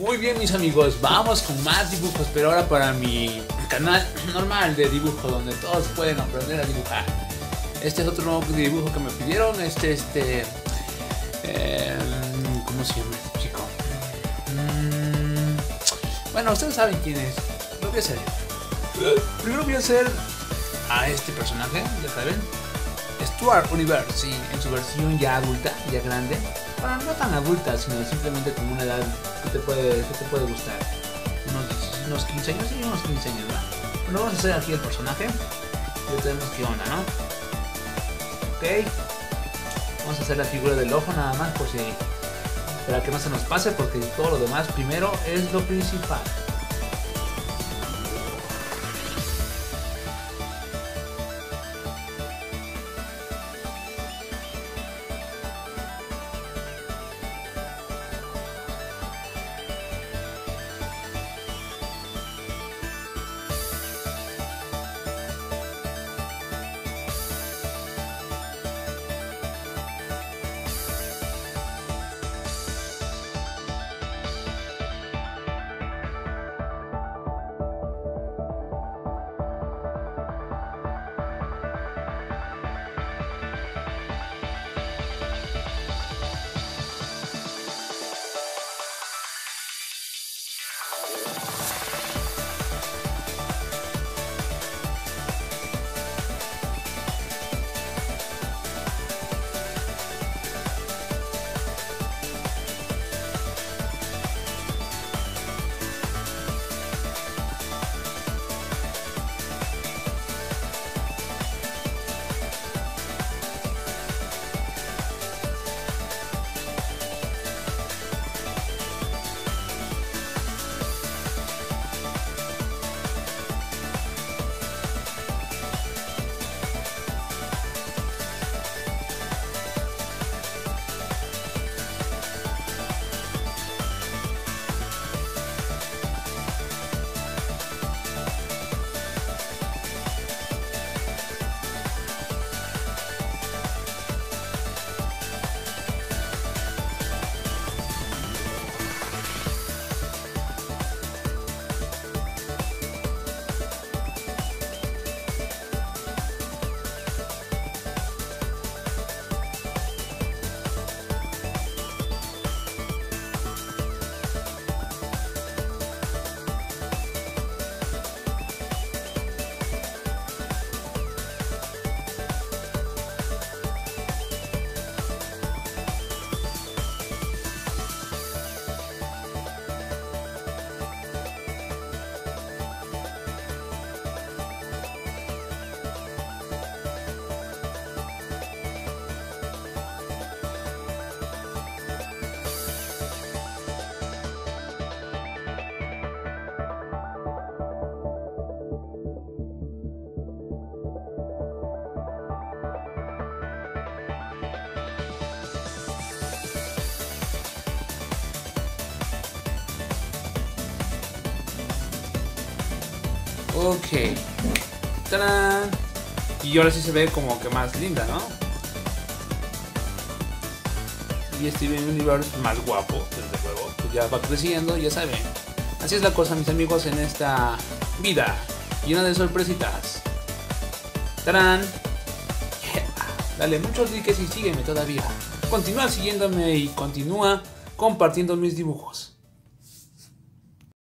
Muy bien mis amigos, vamos con más dibujos, pero ahora para mi canal normal de dibujo donde todos pueden aprender a dibujar. Este es otro nuevo dibujo que me pidieron, este, este... Eh, ¿Cómo se llama este chico? Mm, bueno, ustedes saben quién es, lo voy a hacer. Primero voy a hacer a este personaje, ya saben, Stuart University en su versión ya adulta, ya grande. Bueno, no tan adulta, sino simplemente como una edad que te puede, que te puede gustar. Unos, unos 15 años, sí, unos 15 años, ¿verdad? Bueno, vamos a hacer aquí el personaje. Ya tenemos qué onda, ¿no? Ok. Vamos a hacer la figura del ojo nada más por si... Para que no se nos pase, porque todo lo demás primero es lo principal. Yeah. Ok. ¡Tarán! Y ahora sí se ve como que más linda, ¿no? Y Steven Universe más guapo, desde luego. Pues ya va creciendo, ya saben. Así es la cosa, mis amigos, en esta vida llena de sorpresitas. ¡Tarán! Dale muchos likes y sígueme todavía. Continúa siguiéndome y continúa compartiendo mis dibujos.